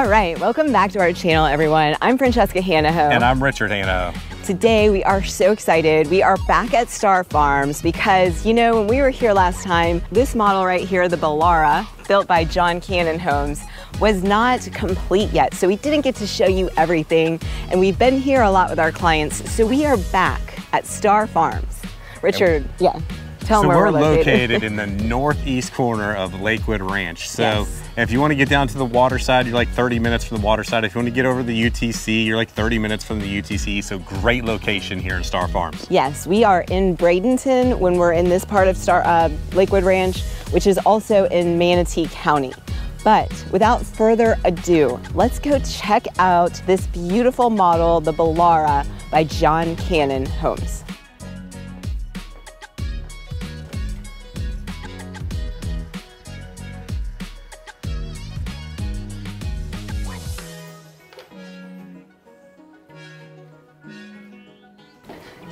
All right, welcome back to our channel, everyone. I'm Franchesca Hanahoe. And I'm Richard Hanahoe. Today, we are so excited. We are back at Star Farms because, you know, when we were here last time, this model right here, the Ballara, built by John Cannon Homes, was not complete yet. So we didn't get to show you everything. And we've been here a lot with our clients. So we are back at Star Farms. Richard, yeah. Tell so them we're where we're located. located in the northeast corner of Lakewood Ranch. So Yes. if you want to get down to the water side, you're like 30 minutes from the water side. If you want to get over the UTC, you're like 30 minutes from the UTC. So great location here in Star Farms. Yes, we are in Bradenton when we're in this part of Star uh, Lakewood Ranch, which is also in Manatee County. But without further ado, let's go check out this beautiful model, the Ballara by John Cannon Homes.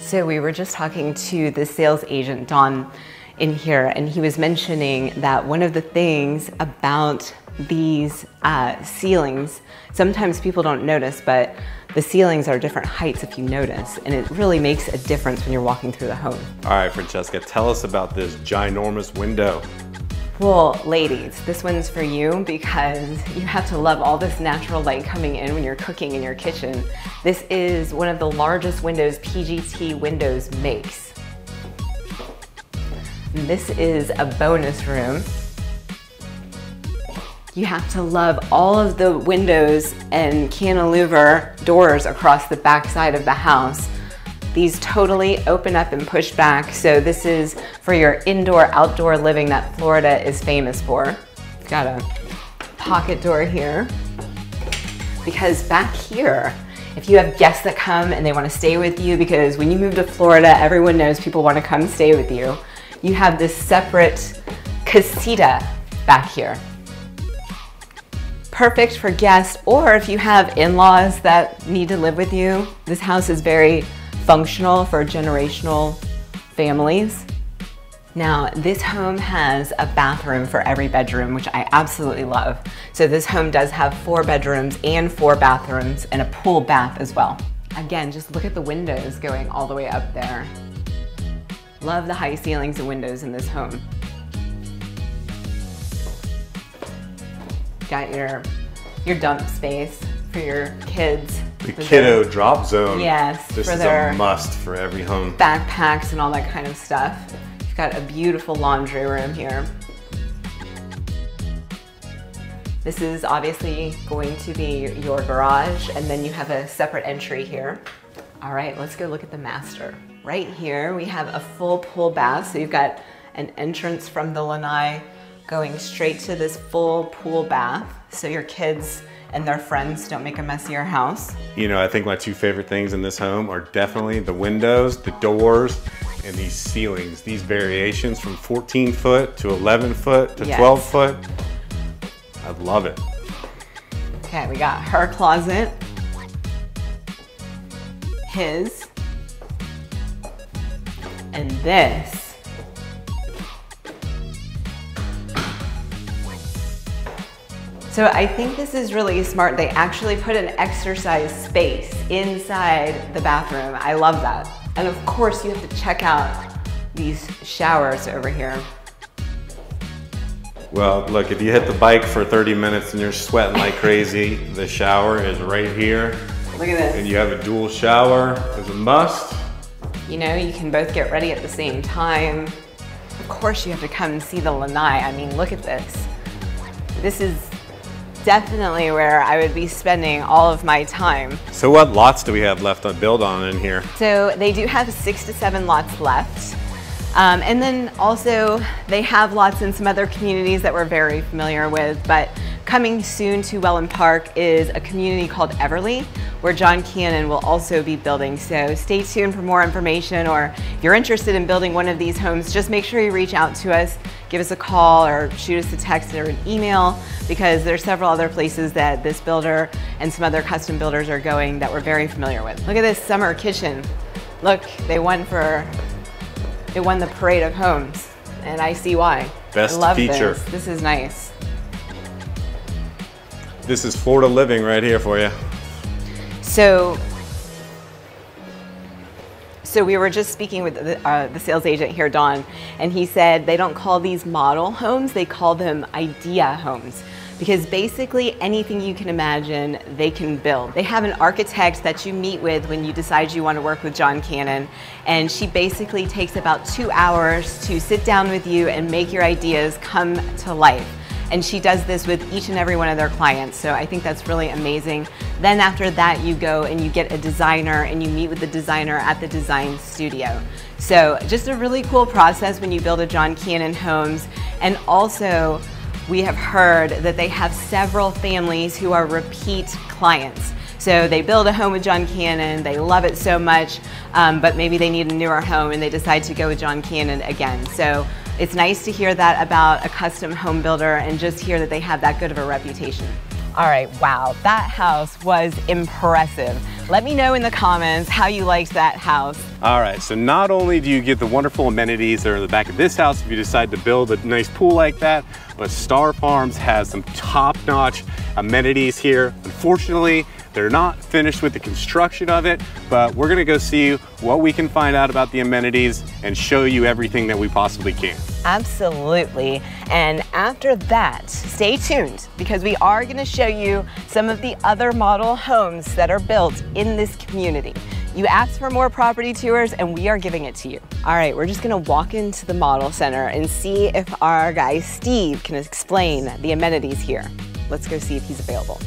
So we were just talking to the sales agent, Don, in here, and he was mentioning that one of the things about these uh, ceilings, sometimes people don't notice, but the ceilings are different heights if you notice, and it really makes a difference when you're walking through the home. All right, Franchesca, tell us about this ginormous window. Well, ladies, this one's for you because you have to love all this natural light coming in when you're cooking in your kitchen. This is one of the largest windows PGT Windows makes. This is a bonus room. You have to love all of the windows and cantilever doors across the back side of the house. These totally open up and push back. So this is for your indoor outdoor living that Florida is famous for. Got a pocket door here. Because back here, if you have guests that come and they want to stay with you, because when you move to Florida, everyone knows people want to come stay with you. You have this separate casita back here perfect for guests or if you have in-laws that need to live with you. This house is very functional for generational families. Now, this home has a bathroom for every bedroom, which I absolutely love. So this home does have four bedrooms and four bathrooms and a pool bath as well. Again, just look at the windows going all the way up there. Love the high ceilings and windows in this home. Got your your dump space for your kids. The kiddo their drop zone. Yes, This is a must for every home. backpacks and all that kind of stuff. You've got a beautiful laundry room here. This is obviously going to be your garage and then you have a separate entry here. All right, let's go look at the master. Right here, we have a full pool bath. So you've got an entrance from the lanai going straight to this full pool bath. So your kids and their friends don't make a messier house. You know, I think my two favorite things in this home are definitely the windows, the doors, and these ceilings. These variations from 14 foot to 11 foot to Yes. 12 foot. I love it. Okay, we got her closet, his, and this. So I think this is really smart. They actually put an exercise space inside the bathroom. I love that. And of course you have to check out these showers over here. Well, look, if you hit the bike for 30 minutes and you're sweating like crazy, the shower is right here. Look at this. And you have a dual shower as a must. You know, you can both get ready at the same time. Of course you have to come and see the lanai. I mean, look at this. This is definitely where I would be spending all of my time. So what lots do we have left to build on in here? So they do have six to seven lots left. Um, and then also they have lots in some other communities that we're very familiar with, but coming soon to Wellen Park is a community called Everly, where John Cannon will also be building. So stay tuned for more information, or if you're interested in building one of these homes, just make sure you reach out to us, give us a call or shoot us a text or an email, because there's several other places that this builder and some other custom builders are going that we're very familiar with. Look at this summer kitchen. Look, they won for it won the parade of homes, and I see why. Best I love feature. This. this is nice. this is Florida living right here for you. So, so we were just speaking with the, uh, the, sales agent here, Don, and he said they don't call these model homes, they call them idea homes because basically anything you can imagine, they can build. They have an architect that you meet with when you decide you want to work with John Cannon, and she basically takes about two hours to sit down with you and make your ideas come to life. And she does this with each and every one of their clients. So I think that's really amazing. Then after that, you go and you get a designer and you meet with the designer at the design studio. So just a really cool process when you build a John Cannon Homes. And also, we have heard that they have several families who are repeat clients. So they build a home with John Cannon, they love it so much, um, but maybe they need a newer home and they decide to go with John Cannon again. So it's nice to hear that about a custom home builder and just hear that they have that good of a reputation. All right, wow, that house was impressive. Let me know in the comments how you liked that house. All right, so not only do you get the wonderful amenities that are in the back of this house if you decide to build a nice pool like that, but Star Farms has some top-notch amenities here. Unfortunately, they're not finished with the construction of it, but we're gonna go see what we can find out about the amenities and show you everything that we possibly can. Absolutely. And after that, stay tuned because we are gonna show you some of the other model homes that are built in this community. You asked for more property tours and we are giving it to you. All right, we're just gonna walk into the model center and see if our guy Steve can explain the amenities here. Let's go see if he's available.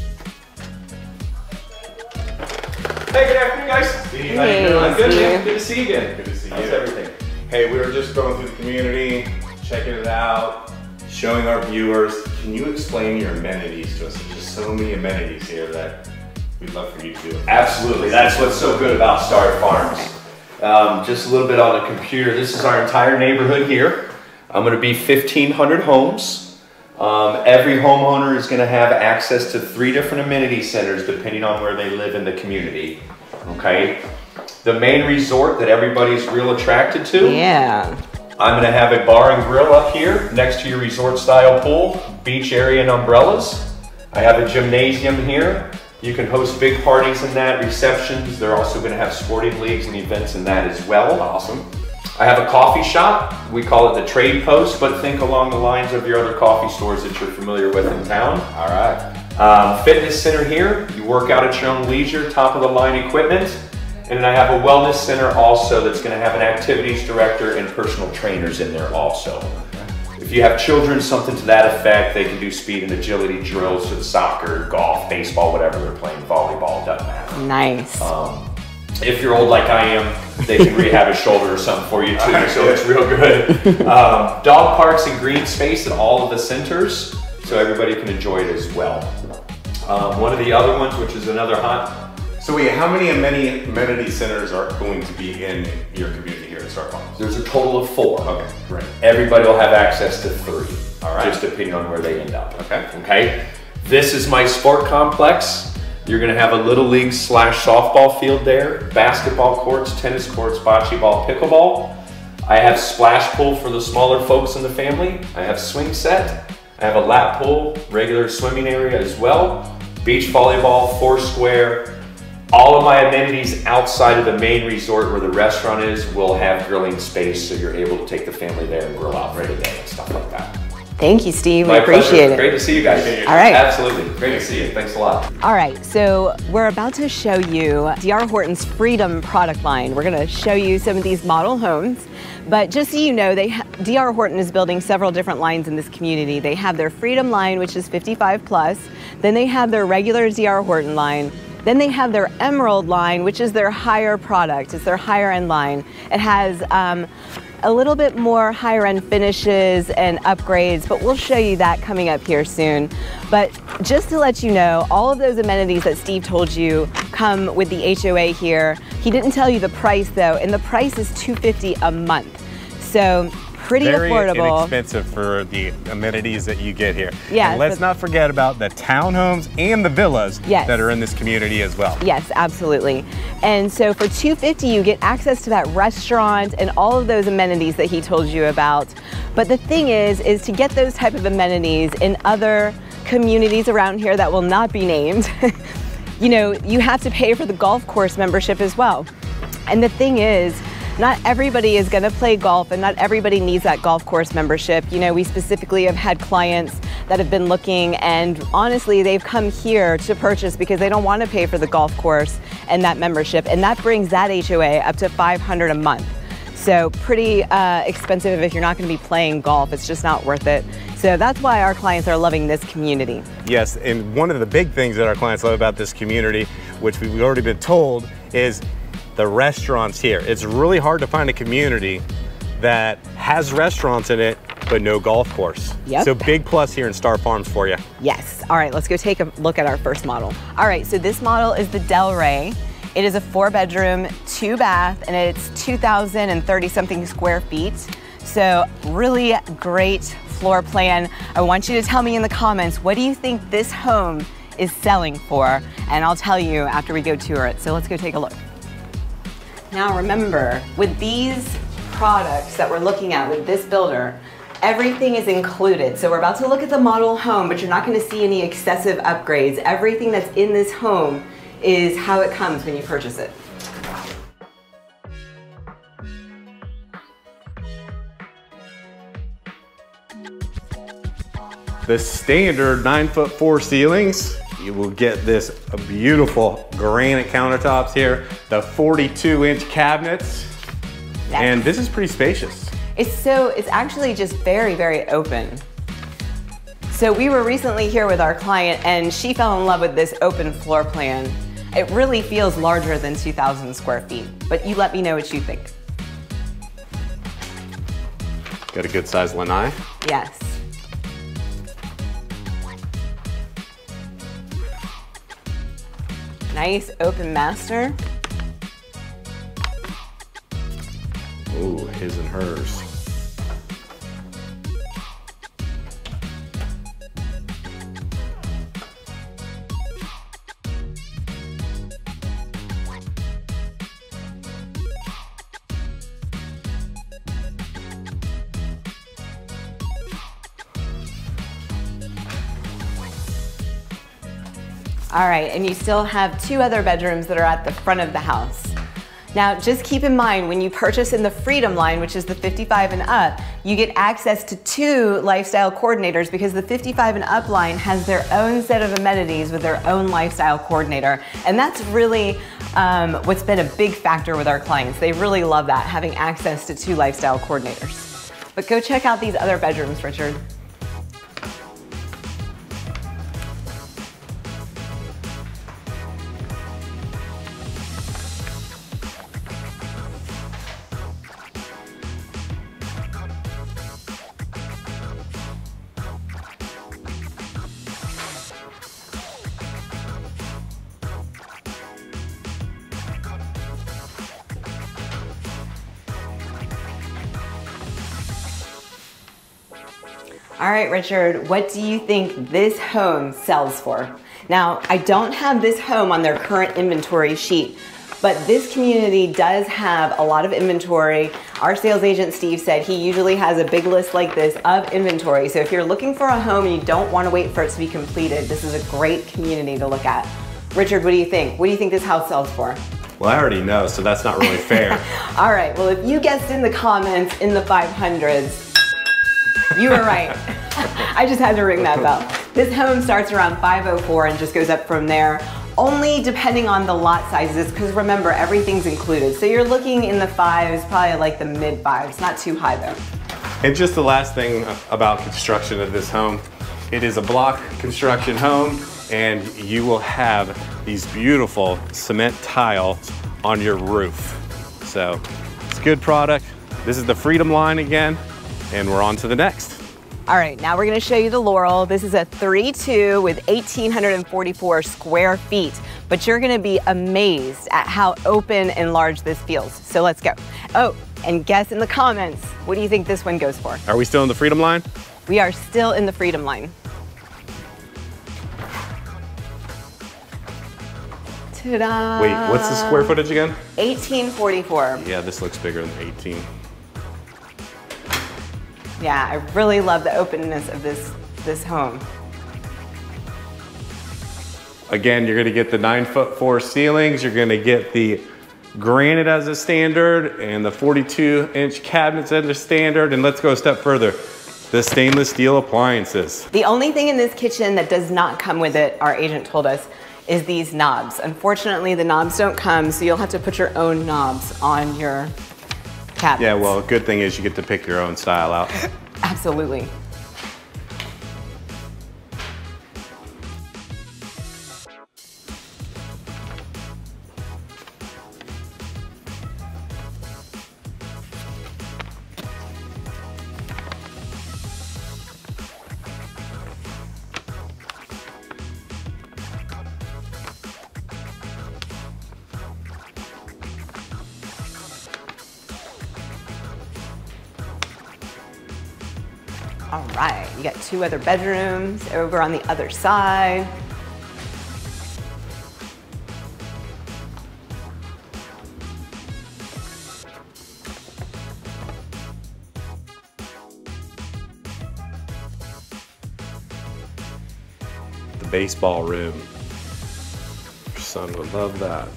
Hey, good afternoon, guys. Steve, hey, how you doing? I'm good, man. Good to see you again. Good to see you. How's you. everything? Hey, we were just going through the community, checking it out, showing our viewers. Can you explain your amenities to us? There's just so many amenities here that we'd love for you to do. Absolutely. That's what's so good about Star Farms. Um, just a little bit on the computer. This is our entire neighborhood here. I'm going to be 1,500 homes. Um, every homeowner is going to have access to three different amenity centers depending on where they live in the community. Okay. The main resort that everybody's real attracted to. Yeah. I'm going to have a bar and grill up here next to your resort style pool, beach area and umbrellas. I have a gymnasium here. You can host big parties in that, receptions. They're also going to have sporting leagues and events in that as well. Awesome. I have a coffee shop. We call it the Trade Post, but think along the lines of your other coffee stores that you're familiar with in town. All right. Um, fitness center here. You work out at your own leisure, top of the line equipment. And then I have a wellness center also that's going to have an activities director and personal trainers in there also. If you have children, something to that effect, they can do speed and agility drills for the soccer, golf, baseball, whatever they're playing, volleyball, doesn't matter. Nice. Um, if you're old like I am, they can rehab a shoulder or something for you too, so it's real good. Um, dog parks and green space at all of the centers, so everybody can enjoy it as well. Um, one of the other ones, which is another hot, So wait, how many amenity, amenity centers are going to be in your community here at Star there's a total of four. Okay, great. Everybody will have access to three. All right. Just depending on where they end up. Okay. Okay. This is my sport complex. You're gonna have a little league slash softball field there, basketball courts, tennis courts, bocce ball, pickleball. I have splash pool for the smaller folks in the family. I have swing set. I have a lap pool, regular swimming area as well. Beach volleyball, four square. All of my amenities outside of the main resort where the restaurant is will have grilling space so you're able to take the family there and grill out for the and stuff like that. Thank you, Steve. We appreciate pleasure. it. Great to see you guys. All right. Absolutely. Great to see you. Thanks a lot. All right, so we're about to show you DR Horton's Freedom product line. We're gonna show you some of these model homes, but just so you know, they DR Horton is building several different lines in this community. They have their Freedom line, which is 55 plus, then they have their regular DR Horton line, then they have their Emerald line, which is their higher product. It's their higher end line. It has um, a little bit more higher end finishes and upgrades, but we'll show you that coming up here soon. But just to let you know, all of those amenities that Steve told you come with the HOA here. He didn't tell you the price though, and the price is 250 a month. So pretty Very affordable. inexpensive for the amenities that you get here. Yeah, And let's not forget about the townhomes and the villas Yes. that are in this community as well. Yes, absolutely. And so for 250 you get access to that restaurant and all of those amenities that he told you about. But the thing is is to get those type of amenities in other communities around here that will not be named, you know, you have to pay for the golf course membership as well. And the thing is, not everybody is going to play golf and not everybody needs that golf course membership. You know, we specifically have had clients that have been looking and honestly, they've come here to purchase because they don't want to pay for the golf course and that membership. And that brings that HOA up to 500 a month. So pretty uh, expensive if you're not going to be playing golf. It's just not worth it. So that's why our clients are loving this community. Yes, and one of the big things that our clients love about this community, which we've already been told, is the restaurants here. It's really hard to find a community that has restaurants in it but no golf course. Yep. So big plus here in Star Farms for you. Yes. All right, let's go take a look at our first model. All right, so this model is the Del Rey. It is a four bedroom, two bath, and it's 2,030 something square feet. So really great floor plan. I want you to tell me in the comments, what do you think this home is selling for? And I'll tell you after we go tour it. So let's go take a look. Now remember, with these products that we're looking at with this builder, everything is included. So we're about to look at the model home, but you're not gonna see any excessive upgrades. Everything that's in this home is how it comes when you purchase it. The standard nine foot four ceilings, you will get this beautiful granite countertops here, the 42 inch cabinets, and this is pretty spacious. It's so, it's actually just very, very open. So we were recently here with our client and she fell in love with this open floor plan. It really feels larger than 2,000 square feet, but you let me know what you think. Got a good size lanai. Yes. Nice open master. Ooh, his and hers. All right, and you still have two other bedrooms that are at the front of the house. Now, just keep in mind when you purchase in the Freedom line, which is the 55 and up, you get access to two lifestyle coordinators because the 55 and up line has their own set of amenities with their own lifestyle coordinator. And that's really um, what's been a big factor with our clients. They really love that, having access to two lifestyle coordinators. But go check out these other bedrooms, Richard. All right, Richard, what do you think this home sells for? Now, I don't have this home on their current inventory sheet, but this community does have a lot of inventory. Our sales agent, Steve, said he usually has a big list like this of inventory. So if you're looking for a home and you don't want to wait for it to be completed, this is a great community to look at. Richard, what do you think? What do you think this house sells for? Well, I already know, so that's not really fair. All right, well, if you guessed in the comments in the 500s, you were right. I just had to ring that bell. This home starts around 504 and just goes up from there. Only depending on the lot sizes, because remember, everything's included. So you're looking in the fives, probably like the mid fives, not too high though. and just the last thing about construction of this home, it is a block construction home and you will have these beautiful cement tiles on your roof. So it's a good product. This is the Freedom line again, and we're on to the next. All right, now we're gonna show you the Laurel. This is a 3-2 with 1,844 square feet, but you're gonna be amazed at how open and large this feels. So let's go. Oh, and guess in the comments, what do you think this one goes for? Are we still in the Freedom line? We are still in the Freedom line. Ta-da! Wait, what's the square footage again? 1844. Yeah, this looks bigger than 18. Yeah, I really love the openness of this, this home. Again, you're gonna get the nine foot four ceilings, you're gonna get the granite as a standard and the 42 inch cabinets as a standard. And let's go a step further, the stainless steel appliances. The only thing in this kitchen that does not come with it, our agent told us, is these knobs. Unfortunately, the knobs don't come, so you'll have to put your own knobs on your cabinets. Yeah, well, good thing is you get to pick your own style out. Absolutely. All right, you got two other bedrooms over on the other side. The baseball room. Son would love that.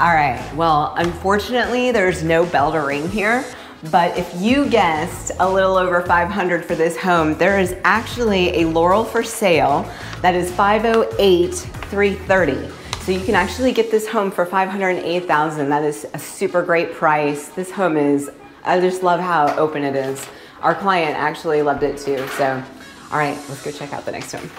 All right, well, unfortunately, there's no bell to ring here, but if you guessed a little over 500 for this home, there is actually a Laurel for sale that is 508,330. So you can actually get this home for 508,000. That is a super great price. This home is, I just love how open it is. Our client actually loved it too. So, all right, let's go check out the next home.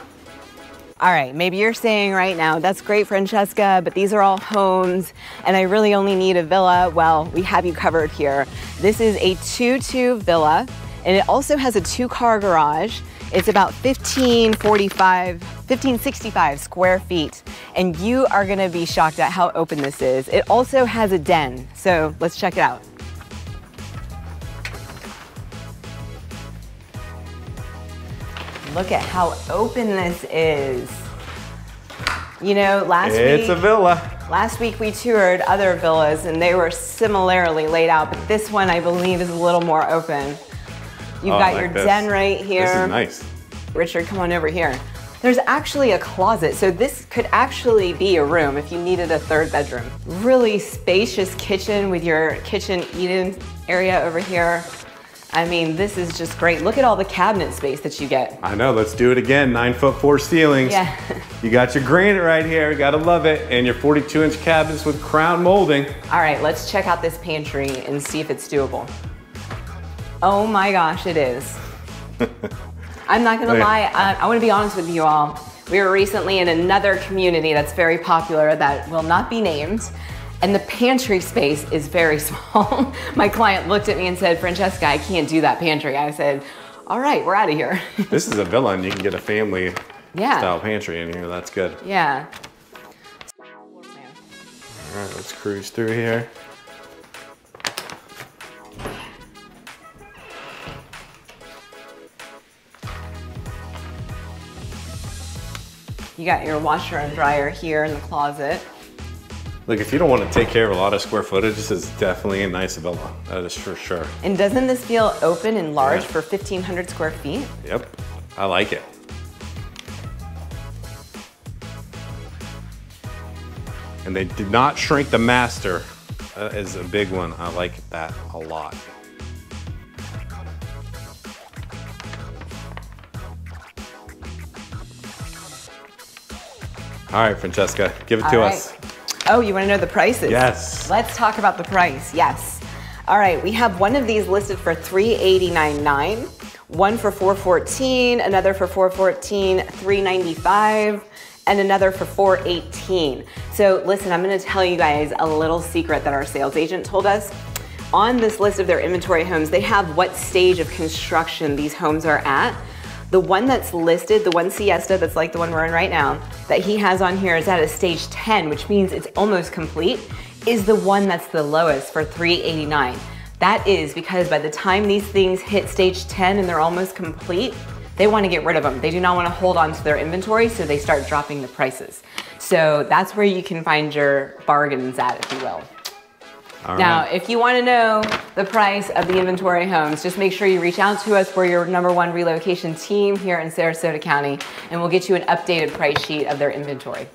All right, maybe you're saying right now, that's great, Franchesca, but these are all homes and I really only need a villa. Well, we have you covered here. This is a 2-2 villa and it also has a two car garage. It's about 1545, 1565 square feet. And you are gonna be shocked at how open this is. It also has a den, so let's check it out. Look at how open this is. You know, last It's week, It's a villa. last week we toured other villas and they were similarly laid out, but this one I believe is a little more open. You've Oh, got like your this. den right here. This is nice. Richard, come on over here. There's actually a closet, so this could actually be a room if you needed a third bedroom. Really spacious kitchen with your kitchen eat-in area over here. I mean, this is just great. Look at all the cabinet space that you get. I know, let's do it again. Nine foot four ceilings. Yeah. You got your granite right here, gotta love it. And your 42 inch cabinets with crown molding. All right, let's check out this pantry and see if it's doable. Oh my gosh, it is. I'm not gonna Oh, yeah. lie, I, I wanna be honest with you all. We were recently in another community that's very popular that will not be named, and the pantry space is very small. my client looked at me and said, Franchesca, I can't do that pantry. I said, all right, we're out of here. This is a villa and you can get a family Yeah. style pantry in here, that's good. yeah. All right, let's cruise through here. You got your washer and dryer here in the closet. Look, if you don't want to take care of a lot of square footage, this is definitely a nice villa. That is for sure. And doesn't this feel open and large Yeah. for 1,500 square feet? Yep, I like it. And they did not shrink the master. That is a big one. I like that a lot. All right, Franchesca, give it All to right. us. Oh, you want to know the prices? Yes. Let's talk about the price. Yes. All right, we have one of these listed for $389.9, one for 414, another for $414, $395, and another for 418. So listen, I'm going to tell you guys a little secret that our sales agent told us. On this list of their inventory homes, they have what stage of construction these homes are at. The one that's listed, the one Siesta that's like the one we're in right now, that he has on here is at a stage 10, which means it's almost complete, is the one that's the lowest for 389. That is because by the time these things hit stage 10 and they're almost complete, they want to get rid of them. They do not want to hold on to their inventory, so they start dropping the prices. So that's where you can find your bargains at, if you will. All now, right. if you want to know the price of the inventory homes, just make sure you reach out to us. We're your number one relocation team here in Sarasota County, and we'll get you an updated price sheet of their inventory.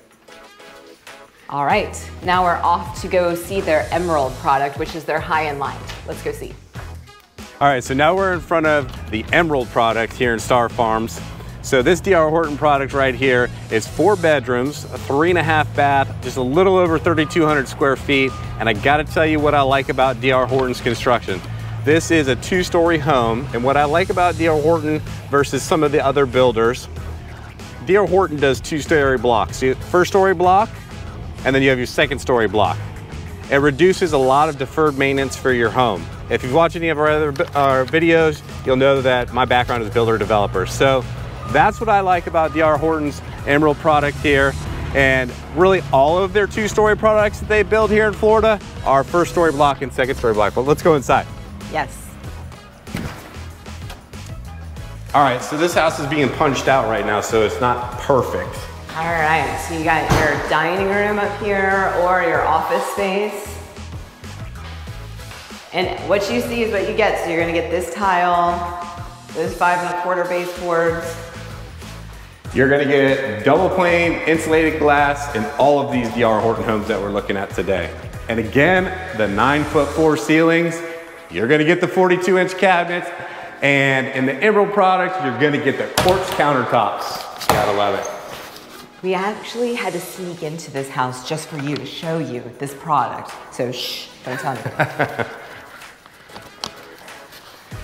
All right, now we're off to go see their Emerald product, which is their high-end line. Let's go see. All right, so now we're in front of the Emerald product here in Star Farms. So this DR Horton product right here is four bedrooms, a three and a half bath, just a little over 3,200 square feet. And I gotta tell you what I like about DR Horton's construction. This is a two-story home, and what I like about DR Horton versus some of the other builders, DR Horton does two-story blocks. First story block, and then you have your second story block. It reduces a lot of deferred maintenance for your home. If you've watched any of our other our videos, you'll know that my background is builder developer. So that's what I like about DR Horton's Emerald product here. And really all of their two-story products that they build here in Florida are first story block and second story block. But let's go inside. Yes. All right, so this house is being punched out right now, so it's not perfect. All right, so you got your dining room up here or your office space. And what you see is what you get. So you're gonna get this tile, those five and a quarter baseboards. You're gonna get double pane insulated glass in all of these DR Horton homes that we're looking at today. And again, the nine foot four ceilings, you're gonna get the 42 inch cabinets, and in the Emerald product, you're gonna get the quartz countertops. Gotta love it. We actually had to sneak into this house just for you to show you this product. So shh, don't tell me.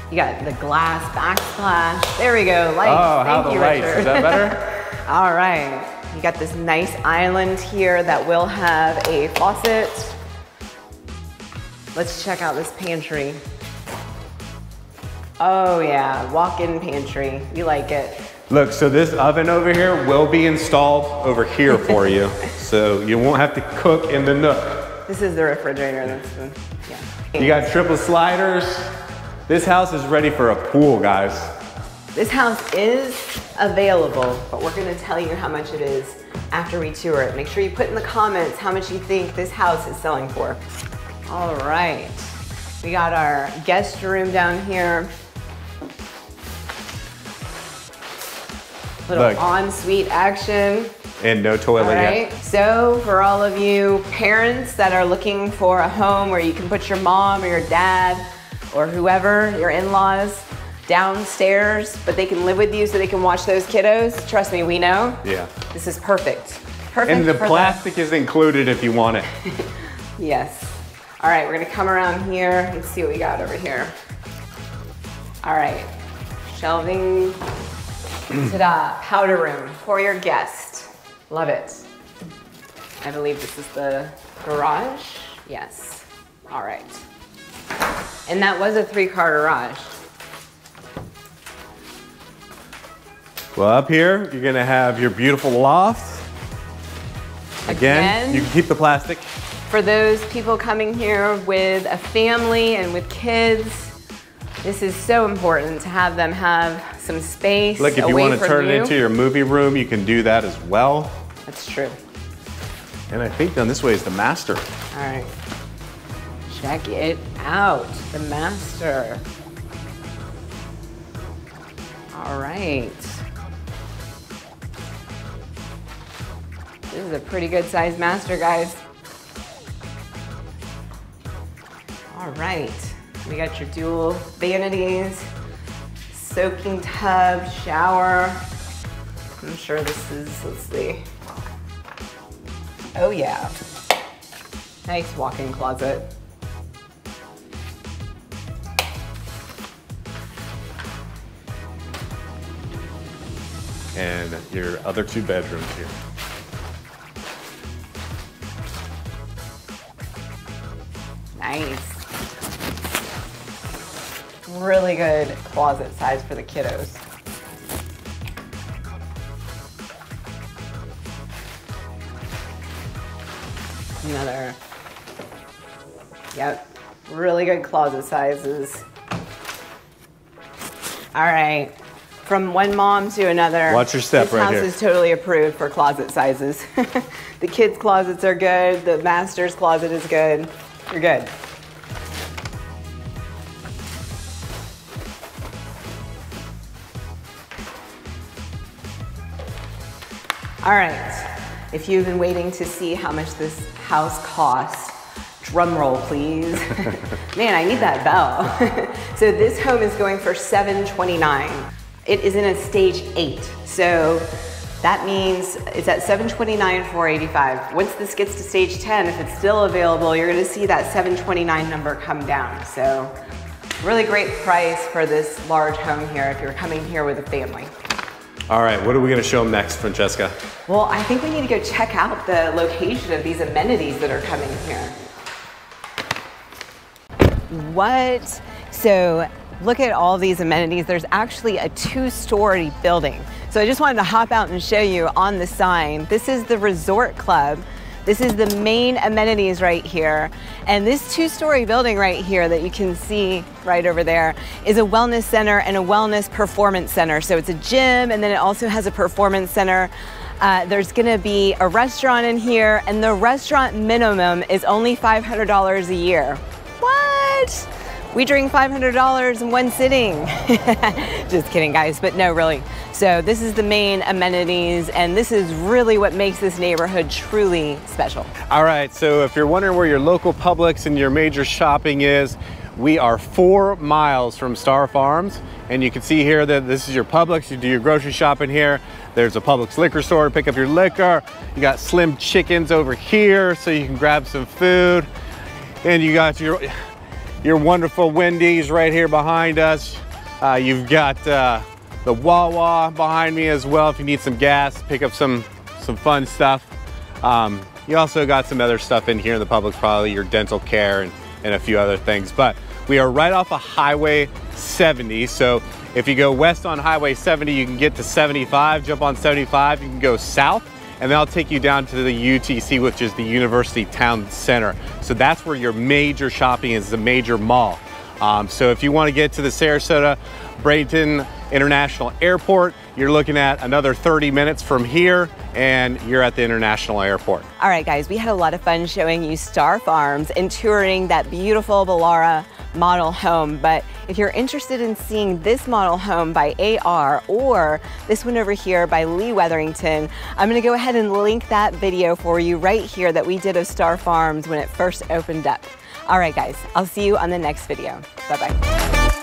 you got the glass backsplash. There we go, lights. Oh, how Thank the you, lights, Richard. is that better? All right, you got this nice island here that will have a faucet. Let's check out this pantry. Oh yeah, walk-in pantry. We like it. Look, so this oven over here will be installed over here for you. so you won't have to cook in the nook. This is the refrigerator. That's the, yeah. You got triple sliders. This house is ready for a pool, guys. This house is available, but we're gonna tell you how much it is after we tour it. Make sure you put in the comments how much you think this house is selling for. All right, we got our guest room down here. Little Look. ensuite action. And no toilet All yet. so for all of you parents that are looking for a home where you can put your mom or your dad or whoever, your in-laws, downstairs, but they can live with you so they can watch those kiddos, trust me, we know. Yeah. This is perfect. Perfect And the plastic is included if you want it. Yes. All right, we're gonna come around here and see what we got over here. All right, shelving. Ta-da, powder room for your guest. Love it. I believe this is the garage. Yes. All right. And that was a three-car garage. Well, up here, you're gonna have your beautiful loft. Again, Again? you can keep the plastic. For those people coming here with a family and with kids, this is so important to have them have some space Look, if you want to turn you. it into your movie room, you can do that as well. That's true. And I think down this way is the master. All right. Check it out. The master. All right. This is a pretty good sized master, guys. All right. We got your dual vanities, soaking tub, shower. I'm sure this is, let's see. Oh yeah. Nice walk-in closet. And your other two bedrooms here. Nice. Really good closet size for the kiddos. Another. Yep. Really good closet sizes. All right from one mom to another. Watch your step this right here. This house is totally approved for closet sizes. the kids' closets are good. The master's closet is good. You're good. All right. If you've been waiting to see how much this house costs, drum roll please. Man, I need that bell. so this home is going for 729. It is in a stage eight. So that means it's at 729, 485. Once this gets to stage 10, if it's still available, you're gonna see that 729 number come down. So really great price for this large home here if you're coming here with a family. All right, what are we gonna show them next, Franchesca? Well, I think we need to go check out the location of these amenities that are coming here. What? So look at all these amenities. There's actually a two-story building. So I just wanted to hop out and show you on the sign. This is the Resort Club. This is the main amenities right here. And this two-story building right here that you can see right over there is a wellness center and a wellness performance center. So it's a gym and then it also has a performance center. Uh, there's gonna be a restaurant in here and the restaurant minimum is only $500 a year. What? We drink $500 in one sitting. Just kidding, guys, but no, really. So, this is the main amenities, and this is really what makes this neighborhood truly special. All right, so if you're wondering where your local Publix and your major shopping is, we are four miles from Star Farms, and you can see here that this is your Publix. You do your grocery shopping here. There's a Publix liquor store to pick up your liquor. You got Slim Chickens over here, so you can grab some food. And you got your your wonderful Wendy's right here behind us. Uh, you've got uh, the Wawa behind me as well if you need some gas, pick up some, some fun stuff. Um, you also got some other stuff in here in the Publix, probably your dental care and, and a few other things. But we are right off of Highway 70. So if you go west on Highway 70, you can get to 75, jump on 75, you can go south and then I'll take you down to the UTC, which is the University Town Center. So that's where your major shopping is, the major mall. Um, so if you want to get to the Sarasota Bradenton International Airport, you're looking at another 30 minutes from here and you're at the International Airport. All right, guys, we had a lot of fun showing you Star Farms and touring that beautiful Ballara model home. But if you're interested in seeing this model home by AR or this one over here by Lee Wetherington, I'm gonna go ahead and link that video for you right here that we did of Star Farms when it first opened up. All right, guys, I'll see you on the next video. Bye-bye.